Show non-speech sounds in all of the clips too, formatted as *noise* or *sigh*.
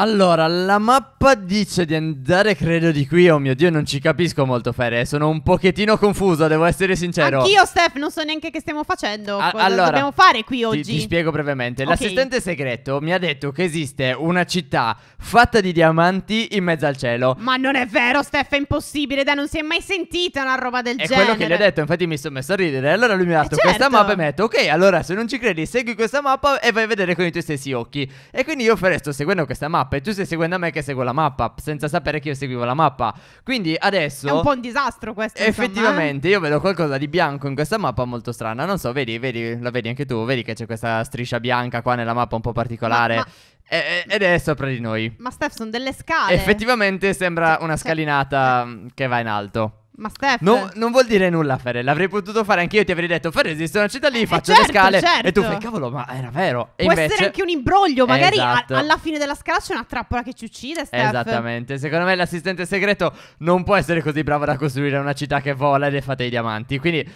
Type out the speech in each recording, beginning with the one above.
Allora, la mappa dice di andare, credo, di qui. Oh mio Dio, non ci capisco molto, Fere. Sono un pochettino confuso, devo essere sincero. Anch'io, Steph, non so neanche che stiamo facendo. A- Cosa allora, dobbiamo fare qui Ti, oggi? ti spiego brevemente. Ok. L'assistente segreto mi ha detto che esiste una città fatta di diamanti in mezzo al cielo. Ma non è vero, Steph, è impossibile. Dai, non si è mai sentita una roba del È genere. quello che gli ho detto, infatti mi sono messo a ridere. Allora lui mi ha Eh, dato questa certo. mappa e mi ha detto: Ok, allora se non ci credi, segui questa mappa e vai a vedere con i tuoi stessi occhi. E quindi io Fere sto seguendo questa mappa e tu stai seguendo me che seguo la mappa, senza sapere che io seguivo la mappa. Quindi adesso. È un po' un disastro questo. insomma, eh. Effettivamente io vedo qualcosa di bianco in questa mappa molto strana. Non so, vedi, vedi, la vedi anche tu, vedi che c'è questa striscia bianca qua nella mappa un po' particolare. Ma- e- ed è sopra di noi. Ma Steph, sono delle scale. Effettivamente sembra una Cioè- scalinata mm, che va in alto. Ma Steph. No- non vuol dire nulla, Fere. L'avrei potuto fare anch'io. Ti avrei detto, Fere, esiste una città lì, Eh, faccio certo, le scale. certo. E tu fai, cavolo, ma era vero. E Può invece. essere anche un imbroglio. Magari a- Esatto. alla fine della scala c'è una trappola che ci uccide, Steph. Esattamente, secondo me l'assistente segreto non può essere così bravo da costruire una città che vola ed è fatta di diamanti. Quindi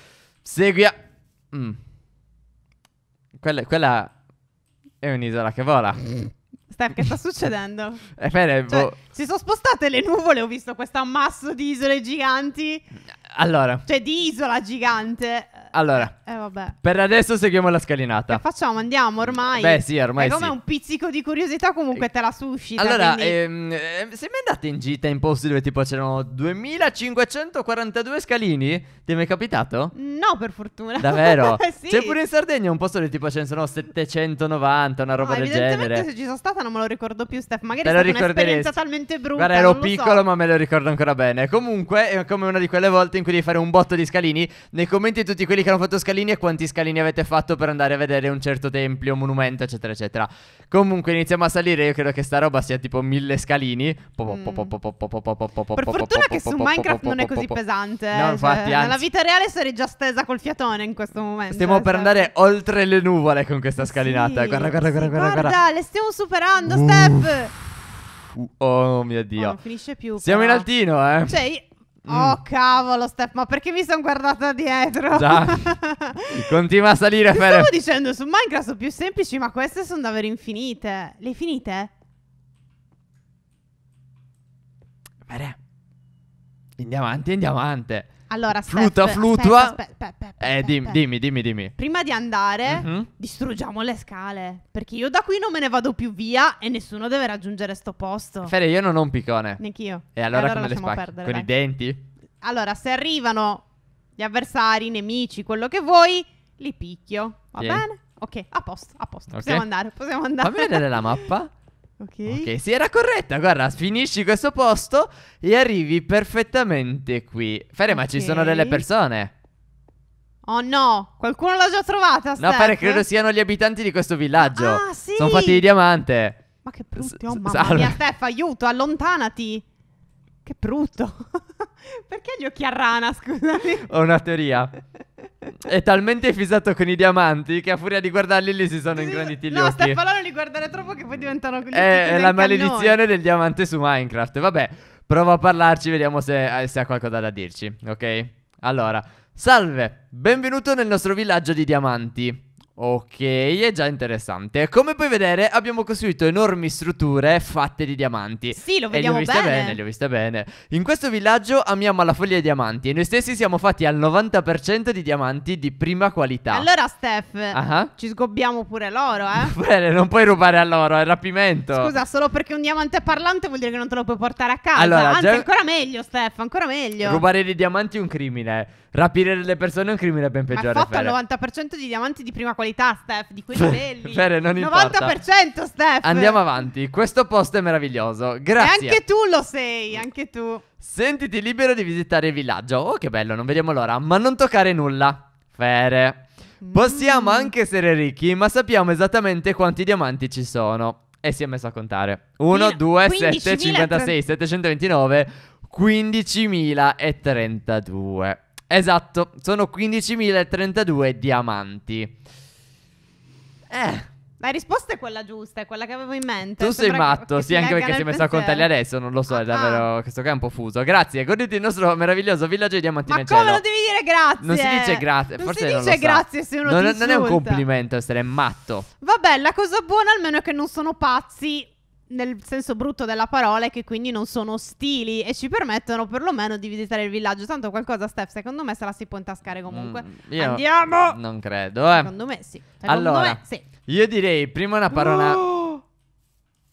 segui a... Mm. Quella, quella è un'isola che vola. Steph, che sta succedendo? *laughs* E Fere, Cioè, boh, si sono spostate le nuvole. Ho visto questo ammasso di isole giganti. Allora, Cioè, di isola gigante. Allora, Eh, vabbè. per adesso seguiamo la Che scalinata. facciamo? Andiamo ormai. Beh, sì, ormai E come sì. un pizzico di curiosità, comunque te la suscita. Allora, quindi- ehm, eh, sei mai andata in gita in posti dove tipo c'erano 2542 scalini? Ti è mai capitato? No, per fortuna. Davvero? *laughs* sì. C'è pure in Sardegna un posto dove tipo ce ne sono 790, una roba No, del genere. se ci sono stata non me lo ricordo più, Steph. Magari Te è stata un'esperienza talmente brutta. Guarda, ero non lo so. piccolo, ma me lo ricordo ancora bene. Comunque, è come una di quelle volte in cui devi fare un botto di scalini. Nei commenti tutti quelli che hanno fatto scalini e quanti scalini avete fatto per andare a vedere un certo tempio, monumento, eccetera, eccetera. Comunque, iniziamo a salire. Io credo che sta roba sia tipo mille scalini. Mm. Per fortuna che su Minecraft non è così pesante. eh, No, infatti, cioè, Nella anzi. vita reale sarei già stesa col fiatone in questo momento. Stiamo eh, per andare oltre le nuvole con questa scalinata. Sì, guarda, guarda, sì, guarda, guarda, guarda. le stiamo superando, Uh, Steph. Uh, Oh mio Oh, Dio. non finisce più. Siamo in però. altino, eh. Cioè, Mm. Oh cavolo, Steph, ma perché mi sono guardata dietro? Già. *laughs* Continua a salire, Ti stavo dicendo, su Minecraft sono più semplici, ma queste sono davvero infinite. Le finite? Fere. Andiamo avanti, andiamo avanti. Allora, Steph, Flutua, aspetta, flutua. aspetta, aspetta, aspetta, Eh, dimmi, dimmi, dimmi, dimmi. Prima di andare, Mhm. distruggiamo le scale. Perché io da qui non me ne vado più via e nessuno deve raggiungere sto posto. Fere, io non ho un piccone. Neanch'io. E allora, come le spacchi? perdere, Con dai. i denti? Allora, se arrivano gli avversari, i nemici, quello che vuoi, li picchio. Va Sì. bene? Ok, a posto, a posto. Ok. Possiamo andare, possiamo andare. Fammi vedere la mappa. *laughs* Ok. Ok, sì, era corretta. Guarda, finisci questo posto e arrivi perfettamente qui. Fere, ma ci sono delle persone. Oh no, qualcuno l'ha già trovata, No, Steph? Fere, credo siano gli abitanti di questo villaggio. Ah, sì. Sono fatti di diamante. Ma che brutti, S- oh mamma salve. mia, Steph, aiuto, allontanati. Che brutto. *laughs* Perché gli occhi a rana, scusami? Ho una teoria. *laughs* È talmente fissato con i diamanti che a furia di guardarli li si sono ingranditi gli no, occhi. Allora non li guardare troppo che poi diventano occhi È, come la il cannone. maledizione del diamante su Minecraft. Vabbè, provo a parlarci, vediamo se, eh, se ha qualcosa da dirci. Ok? Allora, salve, benvenuto nel nostro villaggio di diamanti. Ok, è già interessante. Come puoi vedere, abbiamo costruito enormi strutture fatte di diamanti. Sì, lo E li ho vediamo bene. bene, li ho viste bene. In questo villaggio amiamo la foglia di diamanti e noi stessi siamo fatti al 90% di diamanti di prima qualità. Allora, Steph, Ah. ci sgobbiamo pure l'oro, eh? *laughs* Bene, non puoi rubare a loro, è rapimento. Scusa, solo perché un diamante parlante vuol dire che non te lo puoi portare a casa. Allora, Anzi, già- ancora meglio, Steph, ancora meglio. Rubare dei diamanti è un crimine. Rapire delle persone è un crimine ben Ma è peggiore. fatto al Fere. 90% di diamanti di prima qualità, Steph, di quei livelli. Fere, non importa. 90%, Steph. Andiamo avanti. Questo posto è meraviglioso. Grazie. E anche tu lo sei, anche tu. Sentiti libero di visitare il villaggio. Oh, che bello, non vediamo l'ora. Ma non toccare nulla. Fere. Possiamo Mm. anche essere ricchi, ma sappiamo esattamente quanti diamanti ci sono. E si è messo a contare. 1, Mil- 2, 15.000 7, 56, 729, 15.032. Esatto, sono 15.032 diamanti. Eh, La risposta è quella giusta, è quella che avevo in mente. tu sei Sembra matto, che sì, anche perché è nel messo a pensiero. contarli adesso, non lo so, è Ah, davvero, questo qua è un po' fuso. Grazie, goditi il nostro meraviglioso villaggio di diamanti Ma come cielo. lo devi dire grazie? Non si dice grazie, Non forse si non dice sa. grazie se uno non, ti non è un insulta. complimento essere matto. Vabbè, la cosa buona almeno è che non sono pazzi nel senso brutto della parola, e che quindi non sono ostili e ci permettono perlomeno di visitare il villaggio. Tanto qualcosa, Steph, secondo me se la si può intascare comunque. Mm, Andiamo! Non credo, eh. Secondo me sì. Secondo Allora, me sì. Io direi prima una parola. *gasps* Oh!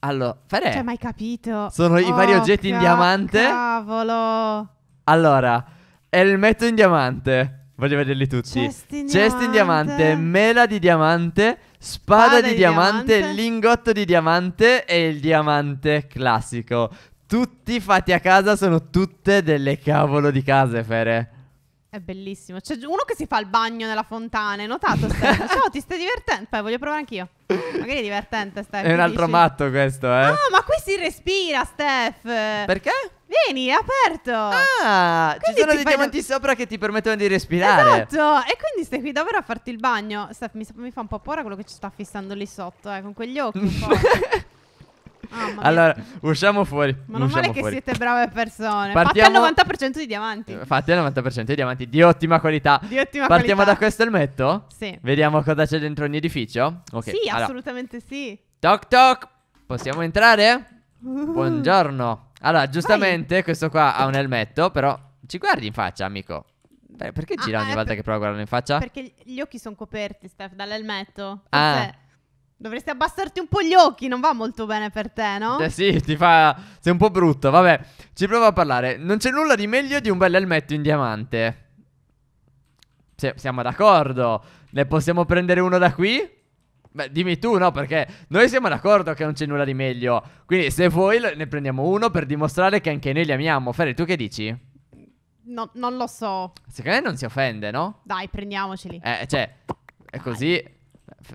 Allora, Fere. Cioè, mai capito? Sono i vari Oh, oggetti in ca- diamante? Cavolo. Allora, elmetto in diamante. Voglio vederli tutti. Cesti in Cesti in diamante, diamante. mela di diamante, spada, Spada di, di diamante, diamante. lingotto di diamante e il diamante classico. Tutti fatti a casa, sono tutte delle cavolo di case, Fere. È bellissimo. C'è uno che si fa il bagno nella fontana. Hai notato, Steph? *laughs* Ciao, ti stai divertendo? Poi voglio provare anch'io. Magari è divertente, Steph. È un altro dici? matto questo, eh. Ah, ma qui si respira, Steph. Perché? Vieni, è aperto. Ah, ci Quindi sono ti dei fai- diamanti sopra che ti permettono di respirare. Esatto. E quindi stai qui davvero a farti il bagno. Steph, mi, mi fa un po' paura quello che ci sta fissando lì sotto, eh, con quegli occhi un po'. *laughs* Mia. allora, usciamo fuori. Ma non usciamo male che fuori. siete brave persone. Partiamo- Fatti al 90% di diamanti. Fatti al 90% di diamanti di ottima qualità. Di ottima Partiamo qualità. da questo elmetto? Sì. Vediamo cosa c'è dentro ogni edificio? Ok. Sì, allora, assolutamente sì. Toc toc. Possiamo entrare? Buongiorno. Allora, giustamente questo qua ha un elmetto, però ci guardi in faccia, amico. Beh, perché Ah, gira ah, ogni è volta per- che prova a guardarlo in faccia? Perché gli occhi sono coperti, Steph, dall'elmetto. Ah. Forse Dovresti abbassarti un po' gli occhi, non va molto bene per te, no? Eh sì, ti fa. Sei un po' brutto. Vabbè, ci provo a parlare. Non c'è nulla di meglio di un bel elmetto in diamante. Se- siamo d'accordo. Ne possiamo prendere uno da qui? Beh, dimmi tu, no? Perché noi siamo d'accordo che non c'è nulla di meglio. Quindi, se vuoi, ne prendiamo uno per dimostrare che anche noi li amiamo. Fere, tu che dici? No, non lo so. Secondo me non si offende, no? Dai, prendiamoceli. Eh, cioè, è così. F-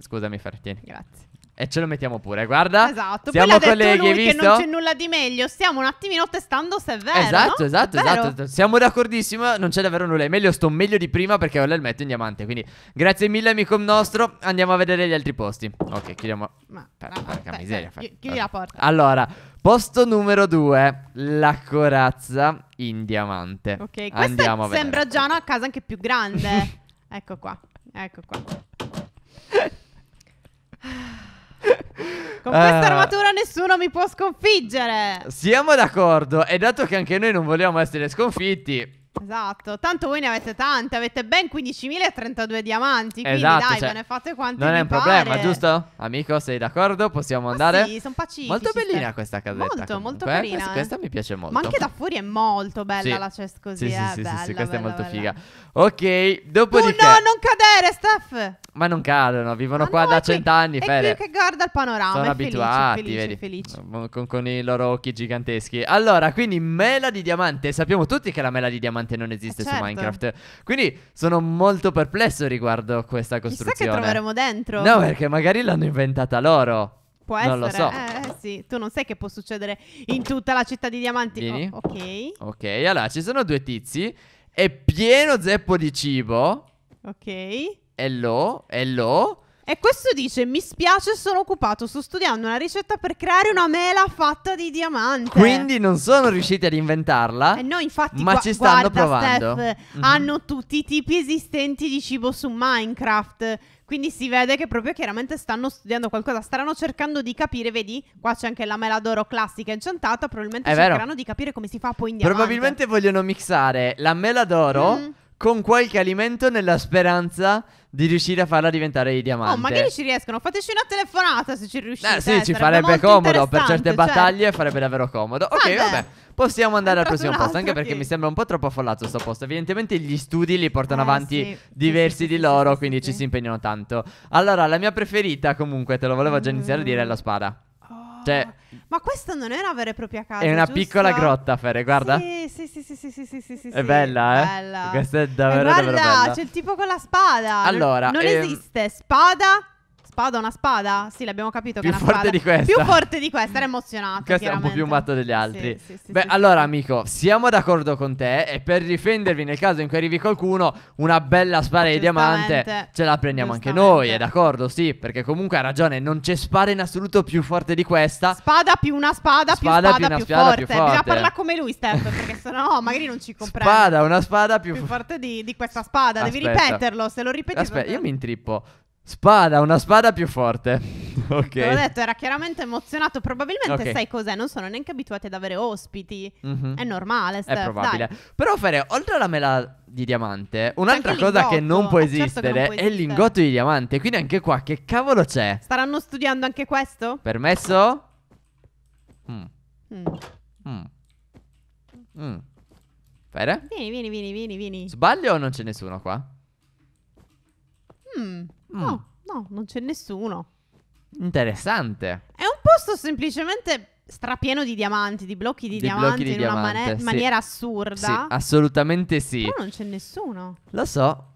Scusami, Fer, tieni. Grazie. E ce lo mettiamo pure, guarda. Esatto. Siamo Poi l'ha detto colleghi, lui hai che visto? non c'è nulla di meglio. Stiamo un attimino testando se è vero. Esatto, no? esatto, Vero? esatto. Siamo d'accordissimo. Non c'è davvero nulla. È meglio, sto meglio di prima perché ho l'elmetto in diamante. Quindi, grazie mille, amico nostro. Andiamo a vedere gli altri posti. Ok, chiudiamo. Ma, Per- ma- porca aspetta, miseria, Fer. Chiudi la porta. Allora, posto numero due: la corazza in diamante. Ok, questa Andiamo a vedere. sembra già una casa anche più grande. *laughs* ecco qua, ecco qua. Con questa Ah. armatura nessuno mi può sconfiggere. Siamo d'accordo. E dato che anche noi non vogliamo essere sconfitti, Esatto, tanto voi ne avete tante, avete ben 15.032 diamanti, quindi Esatto, dai, cioè, ve ne fate quanti non è un problema, pare. giusto? Amico, sei d'accordo? Possiamo andare? Sì, sono pacifici. Molto bellina questa casetta. Molto, comunque, molto eh. carina. Questa, eh. questa mi piace molto. Ma anche da fuori è molto bella Sì. la chest così, Sì, sì, eh, sì, sì, bella, sì, questa è bella, molto bella. figa. Ok, Tu dopodiché... no, non cadere, Steph! Ma non cadono, vivono Ma qua no, da cent'anni, è qui che guarda il panorama, Sono abituati, felice, felice, felice. Con, con i loro occhi giganteschi. Allora, quindi mela di diamante. Sappiamo tutti che la mela di diamante non esiste Eh, su certo. Minecraft. Quindi sono molto perplesso riguardo questa Chissà costruzione. che troveremo dentro. No, perché magari l'hanno inventata loro. Può non essere. lo so. Eh, sì, tu non sai che può succedere in tutta la città di diamanti. Vieni. Oh, ok, Ok, allora ci sono due tizi. È pieno zeppo di cibo. ok. Hello, hello. E questo dice: Mi spiace, sono occupato. Sto studiando una ricetta per creare una mela fatta di diamante. Quindi non sono riusciti ad inventarla. Eh no, infatti, Ma ci stanno guarda, provando. Steph, Mhm. hanno tutti i tipi esistenti di cibo su Minecraft. Quindi si vede che proprio chiaramente stanno studiando qualcosa. Staranno cercando di capire. Vedi, qua c'è anche la mela d'oro classica incantata. Probabilmente È vero. cercheranno di capire come si fa poi in diamante. Probabilmente vogliono mixare la mela d'oro Mm. Con qualche alimento nella speranza di riuscire a farla diventare di diamante. Oh, magari ci riescono. Fateci una telefonata se ci riuscite. Eh sì, ci sarebbe farebbe comodo per certe certo. battaglie, farebbe davvero comodo. Ok, Vabbè. vabbè. Possiamo andare al prossimo posto, anche perché ok. mi sembra un po' troppo affollato sto posto. Evidentemente gli studi li portano Eh, avanti sì. Sì, diversi sì, di sì, loro, sì, sì, quindi sì. ci si impegnano tanto. Allora, la mia preferita, comunque, te lo volevo già iniziare a dire, è Mm. la spada. Cioè- ma questa non è una vera e propria casa. È una giusto? piccola grotta, Fere, guarda. Sì, sì, sì, sì, sì, sì, sì, sì, sì, È bella, eh? Bella. Questa è Eh, davvero, guarda, davvero bella. c'è il tipo con la spada. Non- Allora, non, ehm, esiste spada. Spada, una spada? Sì, l'abbiamo capito Più che è una forte spada. di questa. Più forte di questa, era emozionato. Questo è un po' più matto degli altri. Sì, sì, Beh, sì, allora, amico, siamo d'accordo con te. E per difendervi nel caso in cui arrivi qualcuno, una bella spada di diamante ce la prendiamo anche noi. È d'accordo? Sì, perché comunque ha ragione. Non c'è spada in assoluto più forte di questa. Spada più una spada, Spada più spada più una più, spada forte. più forte. Bisogna parlare come lui, Steph, perché sennò *laughs* magari non ci comprende. Spada, una spada più, più forte. di, di questa spada. Devi Aspetta. ripeterlo. Se lo ripeti, Aspetta, io mi intrippo. Spada, una spada più forte. *laughs* ok. Te l'ho detto, era chiaramente emozionato. Probabilmente Ok. sai cos'è? Non sono neanche abituati ad avere ospiti. Mhm. È normale, È Steph, probabile. dai. Però, Fere, oltre alla mela di diamante, un'altra cosa che non può certo che non esistere può è esistere. il lingotto di diamante. Quindi anche qua, che cavolo c'è? Staranno studiando anche questo? Permesso? Mm. Mm. Mm. Mm. Fere? Vieni, vieni, vieni, vieni, vieni. Sbaglio o non c'è nessuno qua? Mm. No, no, non c'è nessuno. Interessante. È un posto semplicemente strapieno di diamanti, di blocchi di, Di blocchi diamanti di in una diamante, mane- sì. maniera Sì, assurda. assolutamente sì. Però non c'è nessuno. Lo so.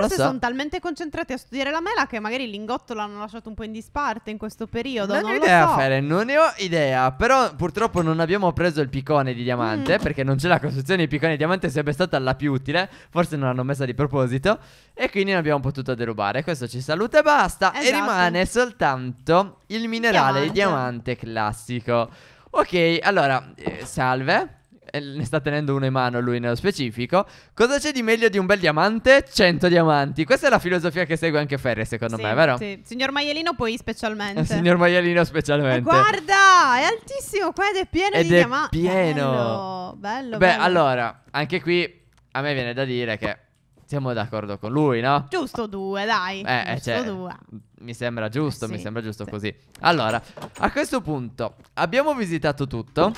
Forse sono talmente concentrati a studiare la mela che magari il lingotto l'hanno lasciato un po' in disparte in questo periodo. Non, Non, ho idea, so. Fere, non ne ho idea. Però purtroppo non abbiamo preso il piccone di diamante. Mm. Perché non c'è la costruzione di piccone di diamante. Sarebbe stata la più utile. Forse non l'hanno messa di proposito. E quindi non abbiamo potuto derubare. Questo ci saluta e basta. E Esatto. rimane soltanto il minerale di Diamante. diamante classico. Ok, allora, eh, salve. Eh, Ne sta tenendo uno in mano lui nello specifico. Cosa c'è di meglio di un bel diamante? 100 diamanti. Questa è la filosofia che segue anche Ferre, secondo Sì, me, vero? Sì. Signor Maielino poi specialmente. Il *laughs* signor maialino Eh, specialmente. guarda, è altissimo qua ed è pieno Ed di è diamanti. pieno. Bello, bello. Beh, bello. allora, anche qui a me viene da dire che siamo d'accordo con lui, no? Giusto due, dai. Eh, eh, Giusto cioè, due. mi sembra giusto, Eh, mi sì, sembra giusto sì. così. Allora, a questo punto abbiamo visitato tutto,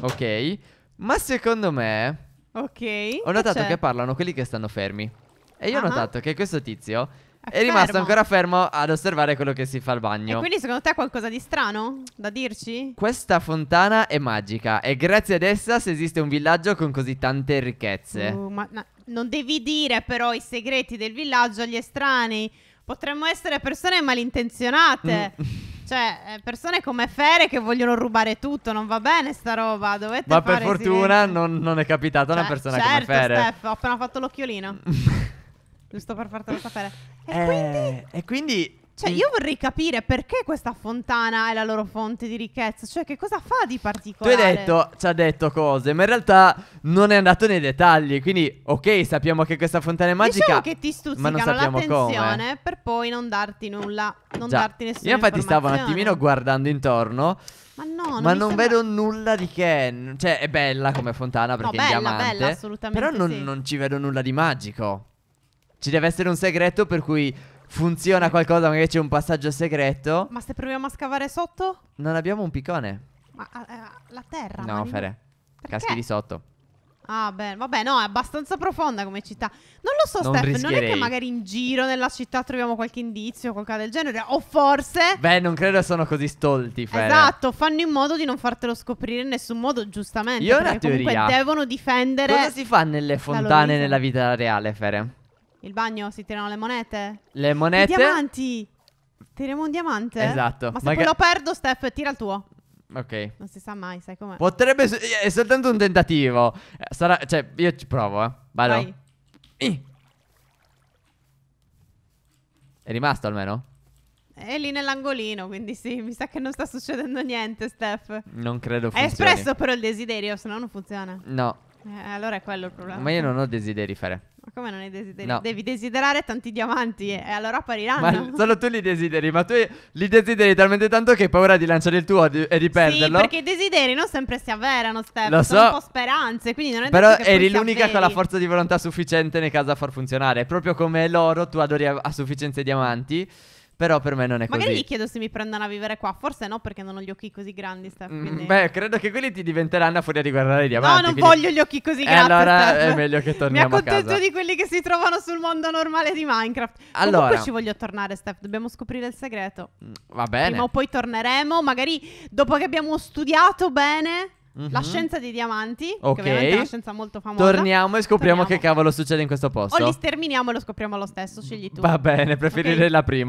ok? Ma secondo me Ok. ho notato c'è? che parlano quelli che stanno fermi. E io ho Ah. notato che questo tizio È è rimasto fermo. ancora fermo ad osservare quello che si fa al E bagno. quindi secondo te ha qualcosa di strano da dirci? Questa fontana è magica e grazie ad essa se esiste un villaggio con così tante ricchezze. Uh, ma no, non devi dire però i segreti del villaggio agli estranei. Potremmo essere persone malintenzionate. Mm. *laughs* Cioè, eh, persone come Fere che vogliono rubare tutto. Non va bene sta roba. Dovete Ma per fortuna non, non è capitata una Cioè, persona certo, come Fere. Steph, ho appena fatto l'occhiolino. *laughs* Giusto per fartelo sapere. E quindi... Eh, e quindi Cioè, io vorrei capire perché questa fontana è la loro fonte di ricchezza. Cioè, che cosa fa di tu hai particolare? detto, ci ha detto cose, ma in realtà non è andato nei dettagli. Quindi, ok, sappiamo che questa fontana è magica. Diciamo che ti ma stuzzicano non l'attenzione come. per poi non darti nulla, non Già. darti nessuna Io infatti stavo un attimino guardando intorno, Ma no, ma mi non sembra- vedo nulla di che. Cioè, è bella come fontana perché No, è bella, diamante. bella, assolutamente Però non, sì. non ci vedo nulla di magico. Ci deve essere un segreto per cui funziona qualcosa, magari c'è un passaggio segreto. Ma se proviamo a scavare sotto? Non abbiamo un piccone. Ma eh, la terra. No, ma di- Fere. Perché? Caschi di sotto. Ah, beh, vabbè, no, è abbastanza profonda come città. Non lo so, Non Steph, non è che magari in giro nella città troviamo qualche indizio o qualcosa del genere. O forse... Beh, non credo sono così stolti, Fere. Esatto, fanno in modo di non fartelo scoprire in nessun modo, giustamente. Io ho una perché comunque teoria. devono difendere Cosa si fa nelle fontane nella vita reale, Fere? Il bagno, si tirano le monete. Le I monete. diamanti. Tiriamo un diamante? Esatto. Ma se Maga- poi lo perdo, Steph, tira il tuo. Ok. Non si sa mai, sai com'è. Potrebbe. s- È soltanto un tentativo. Eh, Sarà. Cioè, io ci provo, eh. Vado. Vai. Ih. È rimasto almeno? È lì nell'angolino, quindi sì, mi sa che non sta succedendo niente, Steph. Non credo Hai funzioni. espresso però il desiderio, se no non funziona. No. Eh, allora è quello il problema. Ma io non ho desideri, Fere. Ma come non hai desideri? No. Devi desiderare tanti diamanti e, e allora appariranno. Ma solo tu li desideri. Ma tu li desideri talmente tanto che hai paura di lanciare il tuo di- e di perderlo. Sì, perché i desideri non sempre si avverano, Steph. Lo Sono so. un po' speranze, quindi non è Però eri l'unica con la forza di volontà sufficiente nei casi a far funzionare. Proprio come loro, tu adori a, a sufficienza i diamanti. Però per me non è Magari così. gli chiedo se mi prendono a vivere qua. Forse no, perché non ho gli occhi così grandi, Steph. Mm, quindi- Beh, credo che quelli ti diventeranno a furia di guardare i No, diamanti. non quindi- voglio gli occhi così E grandi. allora Steph. è meglio che Mi torniamo a accontento casa. di quelli che si trovano sul mondo normale di Minecraft. Allora. Comunque ci voglio tornare, Steph. Dobbiamo scoprire il segreto. Mm, Va bene. Prima o poi torneremo. Magari dopo che abbiamo studiato bene la Mhm. scienza dei diamanti. Ok. Che ovviamente è una scienza molto famosa. Torniamo e scopriamo Torniamo. che cavolo succede in questo posto. O li sterminiamo e lo scopriamo lo stesso. Scegli tu. Va bene, preferirei Ok. la prima.